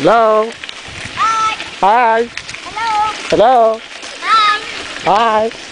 Hello? Hi! Hi! Hello! Hello? Hi! Hi!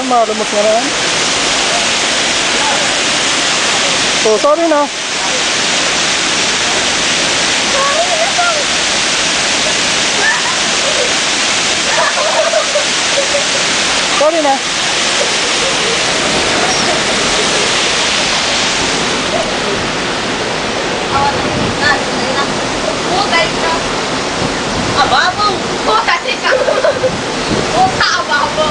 malu một nhà đấy tổ to đi nào to đi nào Abang, kau tak cakap. Kau tá abang.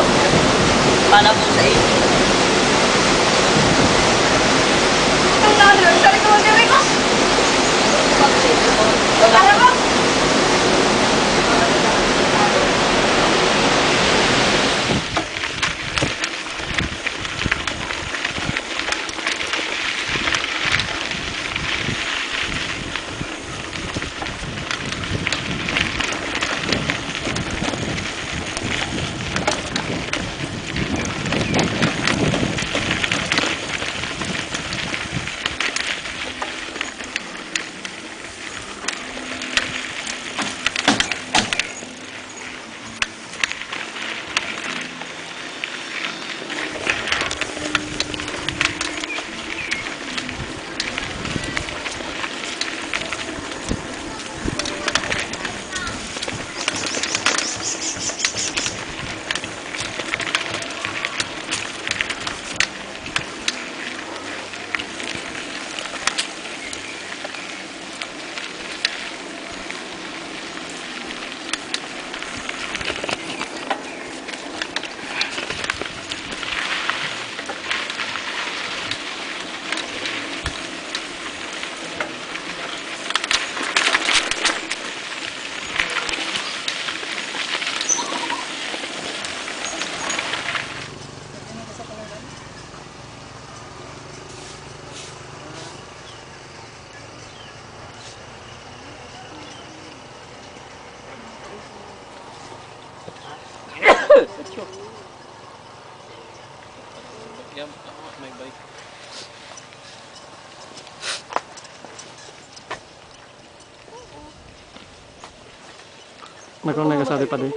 Nagkaroon na kasali pa din.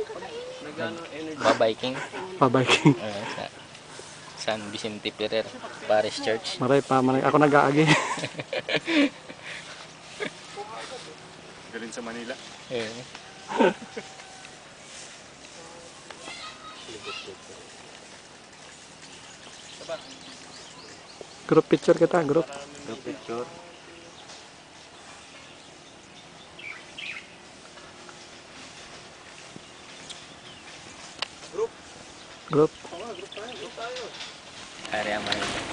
Babiking. Pa-biking. Uh, sa San Vicente Ferrer Parish Church. Maray pa, maray. Ako nag-aagi. Galing sa Manila. Eh. group picture kita, group. Group picture. group. Ada yang main.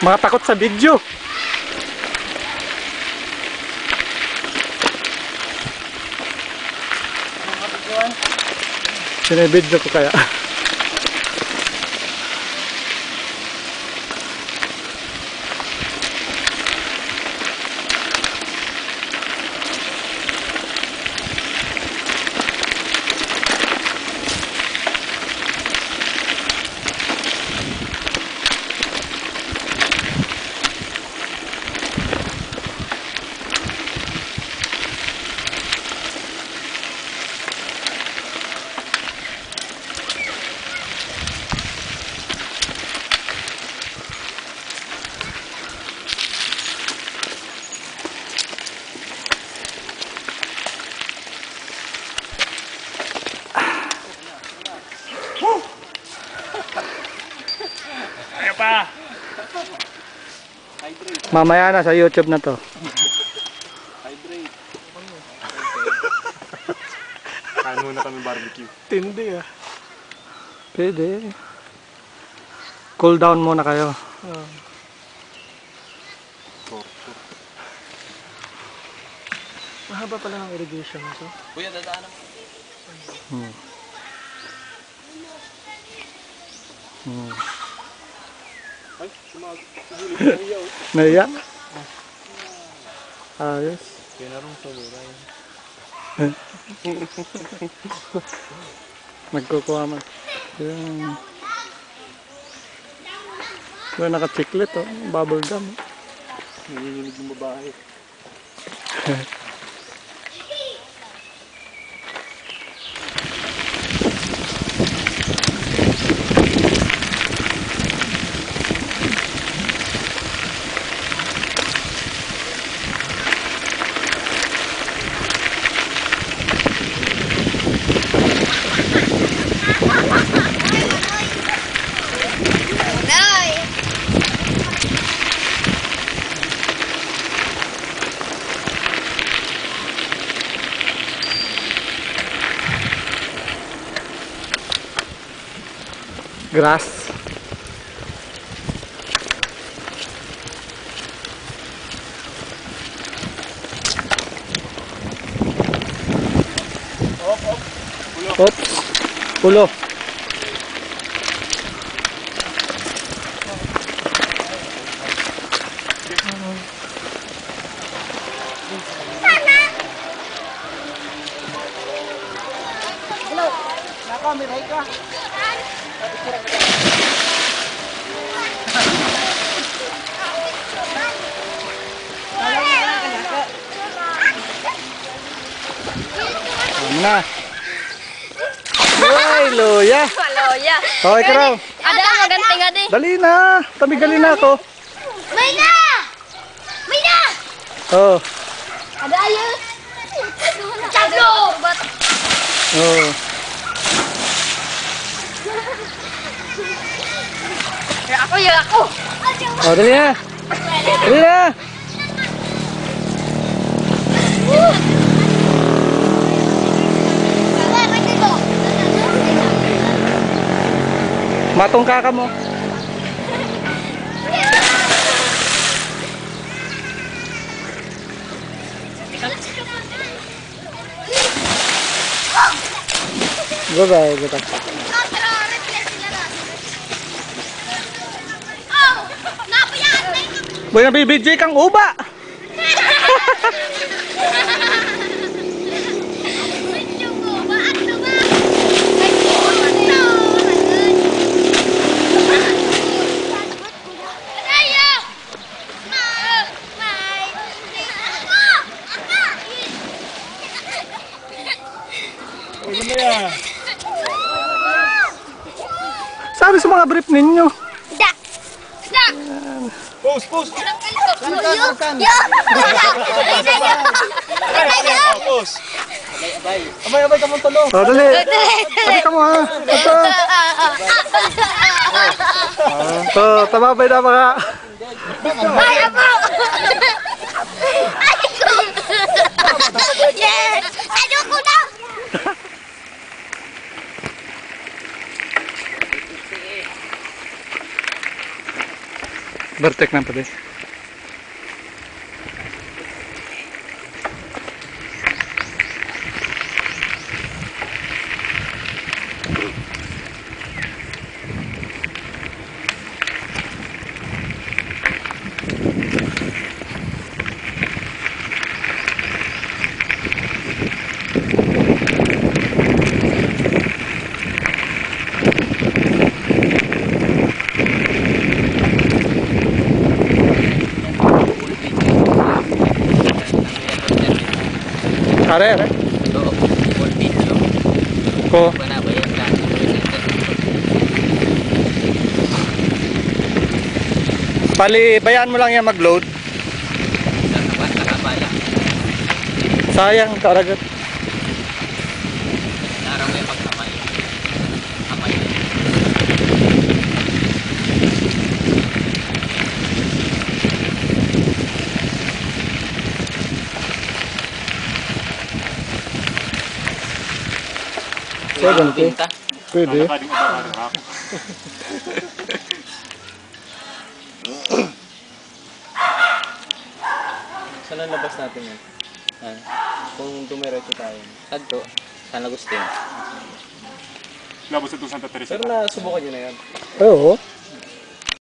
Mga takot sa video. Sinibidyo ko kaya. Mamaya na sa YouTube na to. Hydrate. Kain muna kami barbecue. Tindi ah. Pwede. Cool down muna kayo. Mahaba pala ng irrigation nito. Kuya, dadaan mo. Hmm. Hmm. Ay. Naiya? Ayos. Kaya narong sa lura yun. Nagkukuha man. Yan. Kaya naka-chiclet oh. Bubble gum. Nanginginig yung babae. grass Op, pulo. Hello. Nako, may ka. Na? Ay, luya. Maloya. Okay ka raw. Ada maganti nga di. Dali na. Tamigali na ako. May na! May na! Oo. Ada ayun! Tablo! Oo. Ya ako, ya ako. Oh, dali na. Dali na. Matong kaka mo. Bye-bye. Bye-bye. Oh! Boy, nabibidyo kang uba. Sabi sa mga brief ninyo. Post, post! Post! Abay, abay ka mong tulo. Oh, dali. Abay ka mo ha. Ito. Ito, tababay na mga. Yes! Ayoko na! Bartek nam podeje. Are, video. Ko. Ba na ba? Pali, bayaan mo lang yan mag-load. Sayang, karagat. 7K? Pwede. Ano ano, Saan ang labas natin yan? Yan. Kung dumiretso tayo. Tagto. San Agustin. Labas ito Santa Teresa. Pero nasubukan nyo na yan. Oo.